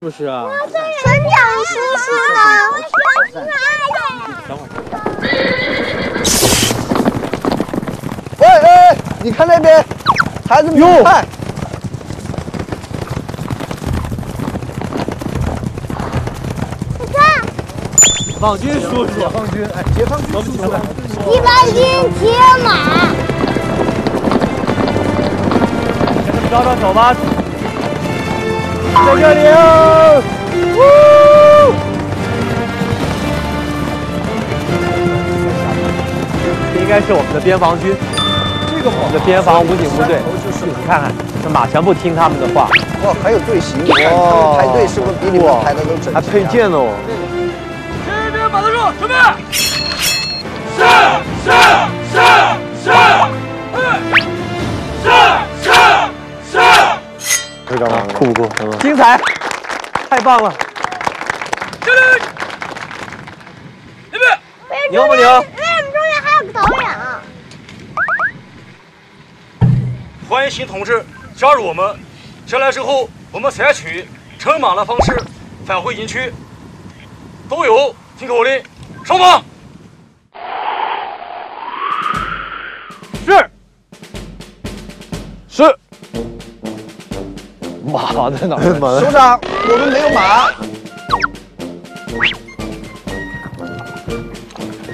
不是啊？村长叔叔呢？等会儿。喂哎，你看那边，孩子们哟看，放军叔叔，解放军，哎，解放军叔叔，一百斤铁马，跟他们招招手吧。在这里哦！呜这应该是我们的边防军，这个我们的边防武警部队。你看看，这马全部听他们的话，哇，还有队形，你看他们排队是不是比你们排的都整齐啊？还配箭呢哦。士兵把头住，准备。是是。队长吗？酷不酷？精彩，太棒了！敬礼。预备。牛不牛？为什么中间还有个导演啊？欢迎新同志加入我们。下来之后，我们采取乘马的方式返回营区。都有听口令，上马。马在哪儿？马首长，我们没有马。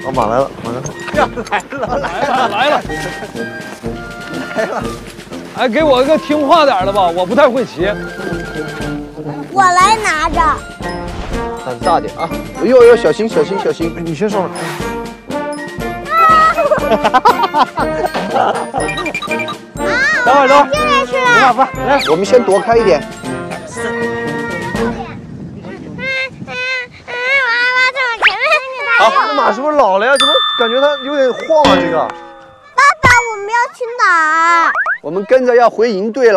哦，马来了，马来了，来了，来了，来了，来了！哎，给我一个听话点的吧，我不太会骑。我来拿着。胆子大点啊！哎呦呦，小心小心小心！你先上来。啊等会儿，等会儿，进来去不了。怕不怕，来，我们先躲开一点。嗯嗯嗯，我我从前面好，这马是不是老了呀？怎么感觉它有点晃啊？这个。爸爸，我们要去哪儿？我们跟着要回营队了。